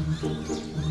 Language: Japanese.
Wow.